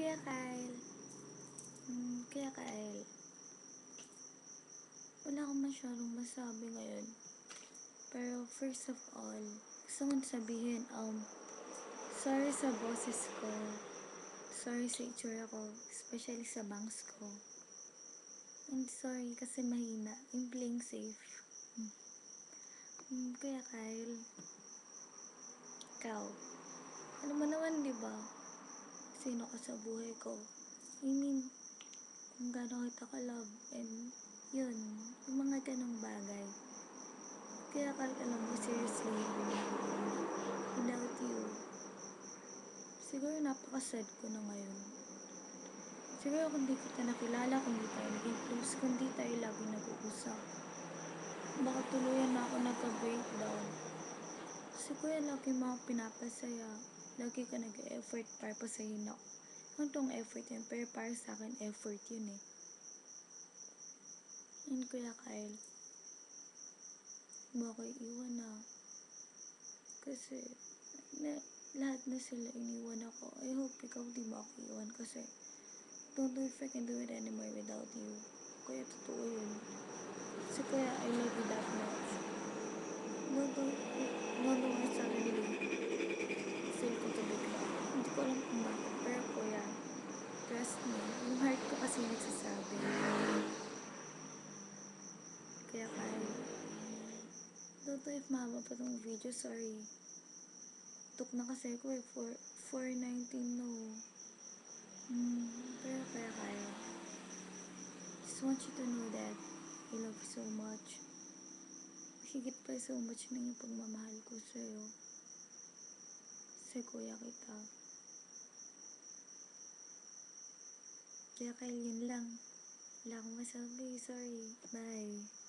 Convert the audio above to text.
Kuya Kyle. Hmm, Kuya Kyle. Wala akong masyadong masabi ngayon. Pero first of all, gusto kong sabihin, um, sorry sa boses ko. Sorry sa itsura ko, especially sa bangs ko. And sorry kasi mahina. I'm playing safe. Hmm. Hmm, Kuya Kyle. Ikaw. Ano mo naman, di ba? Sino ka sa buhay ko? I mean, kung gaano kita ka-love. And, yun. Yung mga ganong bagay. Kaya kahit alam mo, seriously, without you, siguro napaka-sad ko na ngayon. Siguro kung di kita nakilala, kung di tayo naging close, kung di tayo lagi nag-uusap, baka tuluyan na ako nagka-breakdown. Kasi kuya, lagi mga pinapasaya. Lagi ka nag-effort para pasayin ako. Ang tong effort yun, pero para sa akin, effort yun eh. And kuya Kyle, mo ako iiwan na. Kasi, na, lahat na sila iniwan ako. I hope ikaw di mo ako iiwan kasi don't know if I can do it anymore without you. Kuya, totoo yun. Kasi kuya, I love you that much. No, no, no, no, no, suddenly, feel ko to bigla. Hindi ko alam kung bakit, pero kuya, trust me, yung heart ko kasi nagsasabi. Kaya kaya, don't know if mahaba pa tong video, sorry. Tuk na kasi ko eh, for 419 no. Hmm, pero kaya kaya. Just want you to know that I love you so much. Higit pa so much na yung pagmamahal ko sa'yo. Kasi kuya kita. Kaya kaya yun lang. Wala akong masabi. Sorry. Bye.